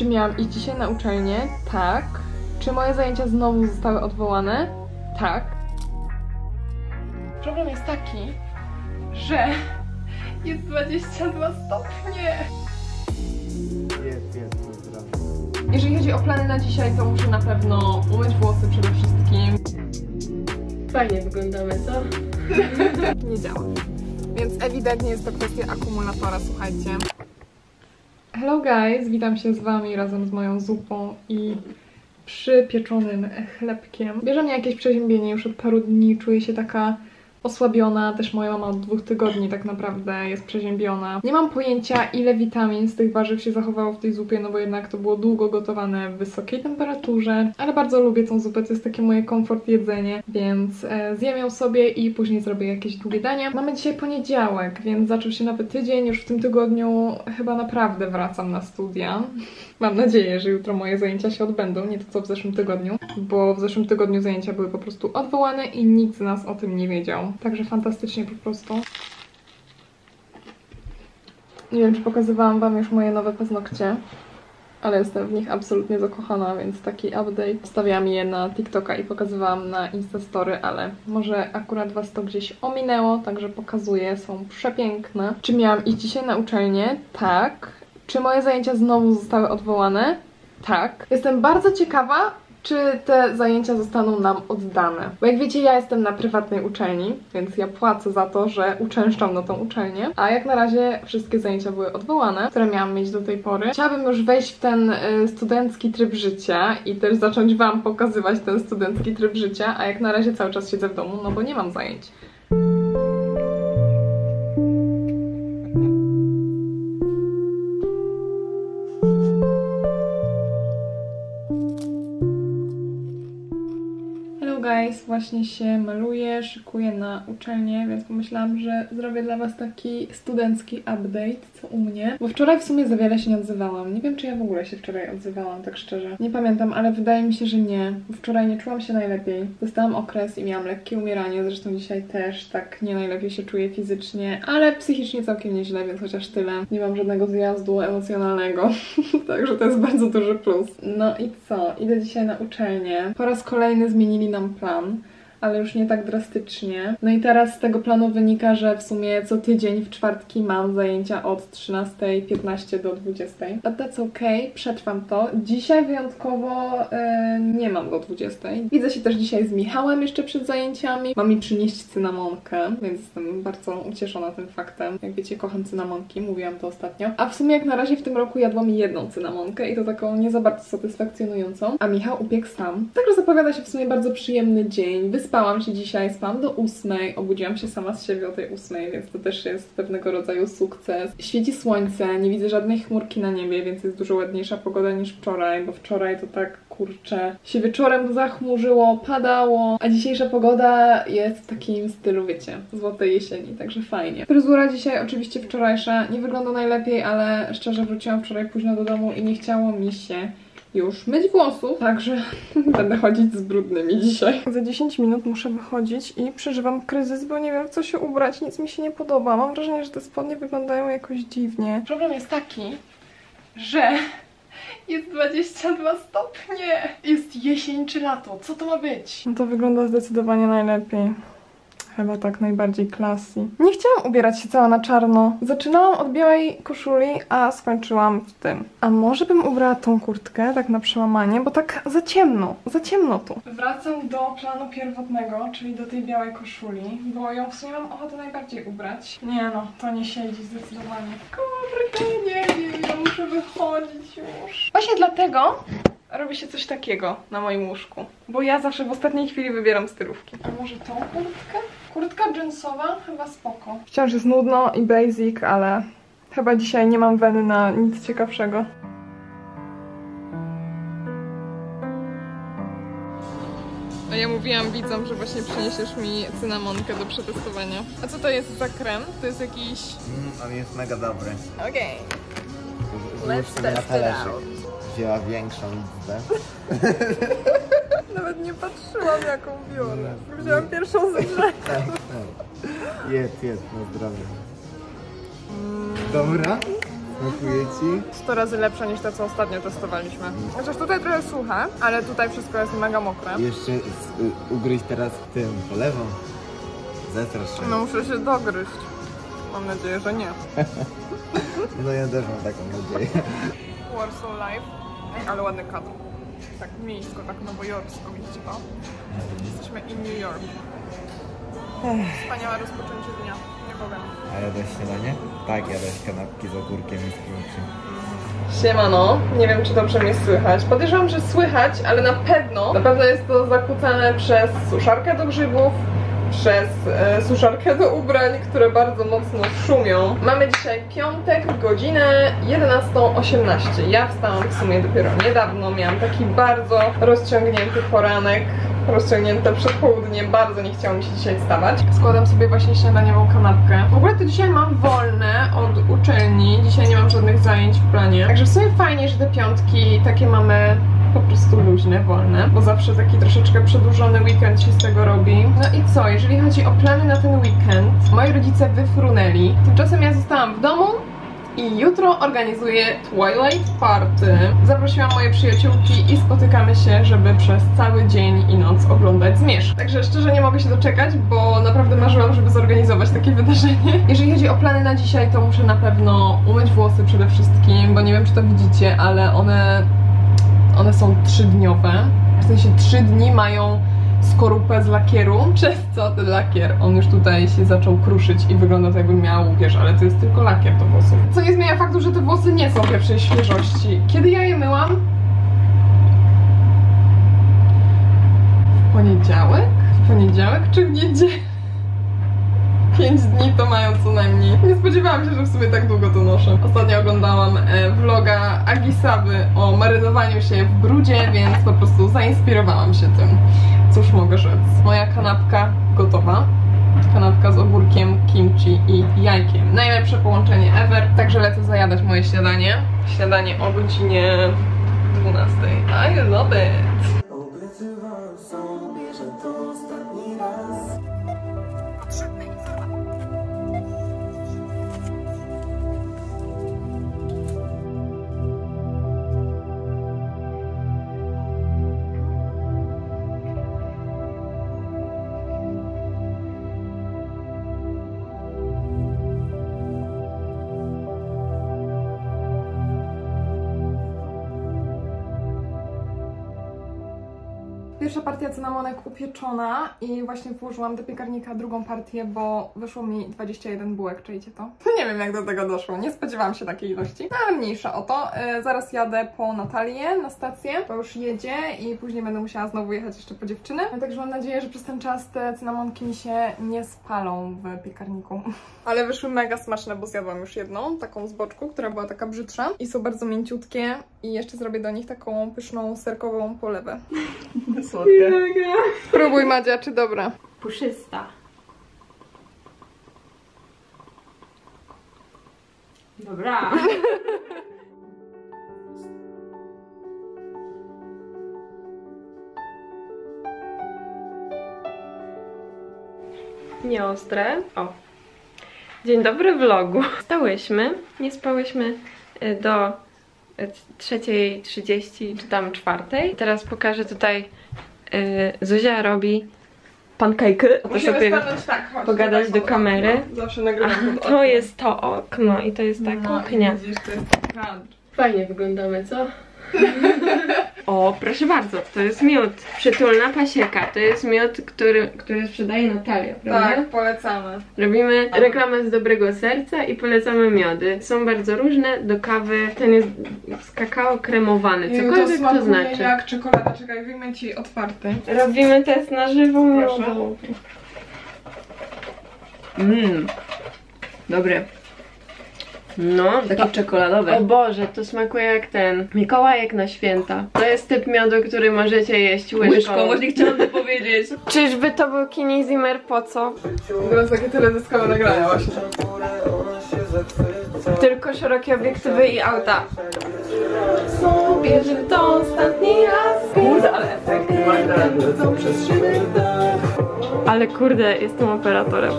Czy miałam iść dzisiaj na uczelnię? Tak. Czy moje zajęcia znowu zostały odwołane? Tak. Problem jest taki, że jest 22 stopnie. Jest, jest, pozdrawiam. Jeżeli chodzi o plany na dzisiaj, to muszę na pewno umyć włosy przede wszystkim. Fajnie wyglądamy, co? Nie działa. Więc ewidentnie jest to kwestia akumulatora, słuchajcie. Hello guys, witam się z wami razem z moją zupą i przypieczonym chlebkiem. Bierze mnie jakieś przeziębienie już od paru dni, czuję się taka osłabiona, też moja mama od dwóch tygodni tak naprawdę jest przeziębiona. Nie mam pojęcia ile witamin z tych warzyw się zachowało w tej zupie, no bo jednak to było długo gotowane w wysokiej temperaturze, ale bardzo lubię tą zupę, to jest takie moje komfort jedzenie, więc e, zjem ją sobie i później zrobię jakieś długie danie. Mamy dzisiaj poniedziałek, więc zaczął się nowy tydzień, już w tym tygodniu chyba naprawdę wracam na studia. Mam nadzieję, że jutro moje zajęcia się odbędą, nie to co w zeszłym tygodniu, bo w zeszłym tygodniu zajęcia były po prostu odwołane i nikt z nas o tym nie wiedział. Także fantastycznie po prostu. Nie wiem, czy pokazywałam Wam już moje nowe paznokcie, ale jestem w nich absolutnie zakochana, więc taki update. Wstawiałam je na TikToka i pokazywałam na Instastory, ale może akurat Was to gdzieś ominęło, także pokazuję, są przepiękne. Czy miałam iść dzisiaj na uczelnię? Tak. Czy moje zajęcia znowu zostały odwołane? Tak. Jestem bardzo ciekawa, czy te zajęcia zostaną nam oddane. Bo jak wiecie, ja jestem na prywatnej uczelni, więc ja płacę za to, że uczęszczam na tą uczelnię. A jak na razie wszystkie zajęcia były odwołane, które miałam mieć do tej pory. Chciałabym już wejść w ten y, studencki tryb życia i też zacząć Wam pokazywać ten studencki tryb życia, a jak na razie cały czas siedzę w domu, no bo nie mam zajęć. Właśnie się maluję, szykuję na uczelnię, więc pomyślałam, że zrobię dla Was taki studencki update, co u mnie. Bo wczoraj w sumie za wiele się nie odzywałam. Nie wiem, czy ja w ogóle się wczoraj odzywałam, tak szczerze. Nie pamiętam, ale wydaje mi się, że nie. Bo wczoraj nie czułam się najlepiej. Dostałam okres i miałam lekkie umieranie, zresztą dzisiaj też tak nie najlepiej się czuję fizycznie, ale psychicznie całkiem nieźle, więc chociaż tyle. Nie mam żadnego zjazdu emocjonalnego, także to jest bardzo duży plus. No i co? Idę dzisiaj na uczelnię. Po raz kolejny zmienili nam plan, ale już nie tak drastycznie. No i teraz z tego planu wynika, że w sumie co tydzień w czwartki mam zajęcia od 13.15 do 20.00. But that's okay, przetrwam to. Dzisiaj wyjątkowo e, nie mam do 20.00. Widzę się też dzisiaj z Michałem jeszcze przed zajęciami. Mam mi przynieść cynamonkę, więc jestem bardzo ucieszona tym faktem. Jak wiecie, kocham cynamonki, mówiłam to ostatnio. A w sumie jak na razie w tym roku jadłam jedną cynamonkę i to taką nie za bardzo satysfakcjonującą, a Michał upiekł sam. Także zapowiada się w sumie bardzo przyjemny dzień. Wyspałam się dzisiaj, spałam do ósmej, obudziłam się sama z siebie o tej ósmej, więc to też jest pewnego rodzaju sukces. Świeci słońce, nie widzę żadnej chmurki na niebie, więc jest dużo ładniejsza pogoda niż wczoraj, bo wczoraj to tak kurczę się wieczorem zachmurzyło, padało, a dzisiejsza pogoda jest w takim stylu, wiecie, złotej jesieni, także fajnie. Fryzura dzisiaj oczywiście wczorajsza nie wygląda najlepiej, ale szczerze wróciłam wczoraj późno do domu i nie chciało mi się już myć włosów, także będę chodzić z brudnymi dzisiaj. Za 10 minut muszę wychodzić i przeżywam kryzys, bo nie wiem co się ubrać, nic mi się nie podoba. Mam wrażenie, że te spodnie wyglądają jakoś dziwnie. Problem jest taki, że jest 22 stopnie. Jest jesień czy lato. Co to ma być? No to wygląda zdecydowanie najlepiej. Chyba tak najbardziej klasy. Nie chciałam ubierać się cała na czarno. Zaczynałam od białej koszuli, a skończyłam w tym. A może bym ubrała tą kurtkę, tak na przełamanie, bo tak za ciemno, za ciemno tu. Wracam do planu pierwotnego, czyli do tej białej koszuli, bo ją w sumie mam ochotę najbardziej ubrać. Nie no, to nie siedzi zdecydowanie. Kurde, nie wiem, ja muszę wychodzić już. Właśnie dlatego robi się coś takiego na moim łóżku. Bo ja zawsze w ostatniej chwili wybieram stylówki. A może tą kurtkę? Kurtka jeansowa? Chyba spoko. Wciąż jest nudno i basic, ale chyba dzisiaj nie mam weny na nic ciekawszego. A ja mówiłam widzom, że właśnie przyniesiesz mi cynamonkę do przetestowania. A co to jest za krem? To jest jakiś... Mm, on jest mega dobry. Okej. Let's sobie na talerzyk. Wzięła większą liczbę. Nawet nie patrzyłam jaką biorę. Wziąłam pierwszą z. Tak, tak. Jest, jest, na zdrowie. Dobra? Smakuje ci? 100 razy lepsze niż te, co ostatnio testowaliśmy. Chociaż tutaj trochę suche, ale tutaj wszystko jest mega mokre. Jeszcze y, ugryź teraz tym polewą. Zetrasz się. No muszę się dogryźć. Mam nadzieję, że nie. No ja też mam taką nadzieję. Warsaw Life, ale ładny kat. Tak miejsko, tak nowojorsko, widzicie to? Jesteśmy in New York. Wspaniałe rozpoczęcie dnia, nie powiem. A jadłeś śniadanie? Tak, jadłeś kanapki z ogórkiem i z kimchi. Siemano, nie wiem czy dobrze mnie słychać. Podejrzewam, że słychać, ale na pewno, na pewno jest to zakłócane przez suszarkę do grzybów, przez e, suszarkę do ubrań, które bardzo mocno szumią. Mamy dzisiaj piątek, godzinę 11.18. Ja wstałam w sumie dopiero niedawno, miałam taki bardzo rozciągnięty poranek, rozciągnięte przedpołudnie, bardzo nie chciało mi się dzisiaj wstawać. Składam sobie właśnie śniadaniową kanapkę. W ogóle to dzisiaj mam wolne od uczelni, dzisiaj nie mam żadnych zajęć w planie. Także w sumie fajnie, że te piątki takie mamy po prostu luźne, wolne, bo zawsze taki troszeczkę przedłużony weekend się z tego robi. No i co, jeżeli chodzi o plany na ten weekend, moi rodzice wyfrunęli. Tymczasem ja zostałam w domu i jutro organizuję Twilight Party. Zaprosiłam moje przyjaciółki i spotykamy się, żeby przez cały dzień i noc oglądać Zmierzch. Także szczerze nie mogę się doczekać, bo naprawdę marzyłam, żeby zorganizować takie wydarzenie. Jeżeli chodzi o plany na dzisiaj, to muszę na pewno umyć włosy przede wszystkim, bo nie wiem czy to widzicie, ale one one są trzydniowe. W sensie trzy dni mają skorupę z lakieru, przez co ten lakier, on już tutaj się zaczął kruszyć i wygląda tak jakby miał, wiesz, ale to jest tylko lakier do włosów. Co nie zmienia faktu, że te włosy nie są pierwszej świeżości. Kiedy ja je myłam? W poniedziałek? W poniedziałek czy w niedzielę? 5 dni to mają co najmniej. Nie spodziewałam się, że w sumie tak długo to noszę. Ostatnio oglądałam e, vloga Agisawy o marynowaniu się w brudzie, więc po prostu zainspirowałam się tym. Cóż mogę rzec. Moja kanapka gotowa. Kanapka z ogórkiem, kimchi i jajkiem. Najlepsze połączenie ever. Także lecę zajadać moje śniadanie. Śniadanie o godzinie 12. I love it. Pierwsza partia cynamonek upieczona i właśnie włożyłam do piekarnika drugą partię, bo wyszło mi 21 bułek, czujecie to? Nie wiem jak do tego doszło, nie spodziewałam się takiej ilości, no, ale mniejsza o to. Yy, zaraz jadę po Natalię na stację, bo już jedzie i później będę musiała znowu jechać jeszcze po dziewczyny. No, także mam nadzieję, że przez ten czas te cynamonki mi się nie spalą w piekarniku. Ale wyszły mega smaczne, bo zjadłam już jedną, taką z boczku, która była taka brzydsza i są bardzo mięciutkie i jeszcze zrobię do nich taką pyszną serkową polewę. Słodkie. Próbuj Madzia, czy dobra? Puszysta. Dobra. Nieostre. O. Dzień dobry vlogu. Stałyśmy, nie spałyśmy y, do y, 3.30 czy tam 4. Teraz pokażę tutaj Zuzia robi pankejky. To sobie tak, chodź, pogadać tak, do kamery. no, Zawsze nagrywam pod to jest to okno i to jest ta No, kuchnia. Widzisz, to jest. Fajnie wyglądamy, co? O, proszę bardzo, to jest miód. Przytulna pasieka. To jest miód, który, który sprzedaje Natalia, prawda? Tak, polecamy. Robimy reklamę z dobrego serca i polecamy miody. Są bardzo różne, do kawy ten jest z kakao kremowany, cokolwiek to, smakuje znaczy. jak czekolada, czekaj, wyjmę ci otwarty. Robimy test na żywo Proszę. miodu. Mmm, dobre. No, Takie to, czekoladowe. o Boże, to smakuje jak ten Mikołajek na święta. To jest typ miodu, który możecie jeść łyżką. Łyżką, właśnie chciałam to powiedzieć. Czyżby to był Kini Zimmer po co? Teraz takie teledyskowe nagrania właśnie. Tylko szerokie obiektywy i auta. Sobie, że to ostatni raz. Kurde, ale efekt. Ale kurde, jestem operatorem.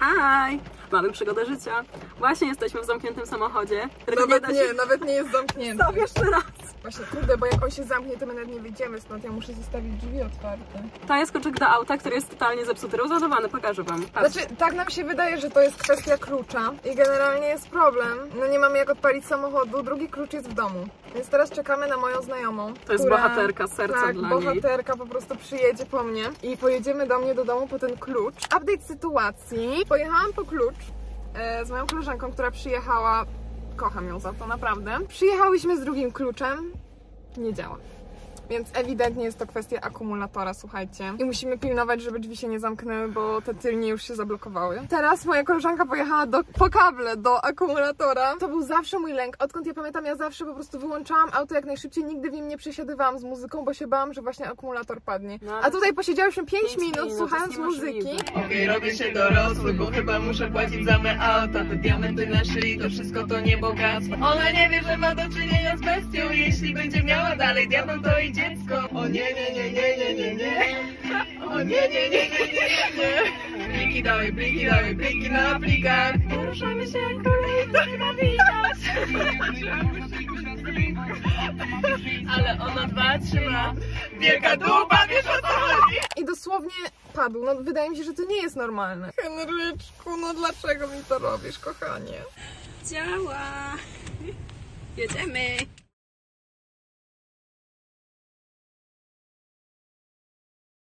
Hi! Mamy przygodę życia. Właśnie jesteśmy w zamkniętym samochodzie. Nawet nie, się... nawet nie jest zamknięty. Stop jeszcze raz. Właśnie, kurde, bo jak on się zamknie, to my nawet nie wyjdziemy stąd. Ja muszę zostawić drzwi otwarte. To jest kluczyk do auta, który jest totalnie zepsuty, rozładowany. Pokażę wam. Patrz. Znaczy, tak nam się wydaje, że to jest kwestia klucza i generalnie jest problem. No nie mamy jak odpalić samochodu, drugi klucz jest w domu. Więc teraz czekamy na moją znajomą. To jest która- bohaterka, serce tak, dla niej. bohaterka po prostu przyjedzie po mnie i pojedziemy do mnie do domu po ten klucz. Update sytuacji. Pojechałam po klucz e, z moją koleżanką, która przyjechała. Kocham ją za to, naprawdę. Przyjechałyśmy z drugim kluczem. Nie działa. Więc ewidentnie jest to kwestia akumulatora, słuchajcie. I musimy pilnować, żeby drzwi się nie zamknęły, bo te tylnie już się zablokowały. Teraz moja koleżanka pojechała do, po kable do akumulatora. To był zawsze mój lęk. Odkąd ja pamiętam, ja zawsze po prostu wyłączałam auto jak najszybciej, nigdy w nim nie przesiadywałam z muzyką, bo się bałam, że właśnie akumulator padnie. No, A tutaj posiedziałyśmy 5 pięć minut, minut, słuchając muzyki. Okej, robię się dorosły, bo chyba muszę płacić za me auta Te diamenty na szyi, to wszystko to nie bogactwo Ona nie wie, że ma do czynienia z bestią Jeśli będzie miała dalej diament, to i dziecko O nie, nie, nie, nie, nie, nie, nie O nie, nie, nie, nie, nie, nie, nie Bliki dawaj, bliki dawaj, bliki na plikach Poruszamy się jak kolej, to chyba widać Ale ona dwa trzyma Wielka dupa, wiesz o co chodzi? I dosłownie padł. No wydaje mi się, że to nie jest normalne. Henryczku, no dlaczego mi to robisz, kochanie? Działa. Jedziemy.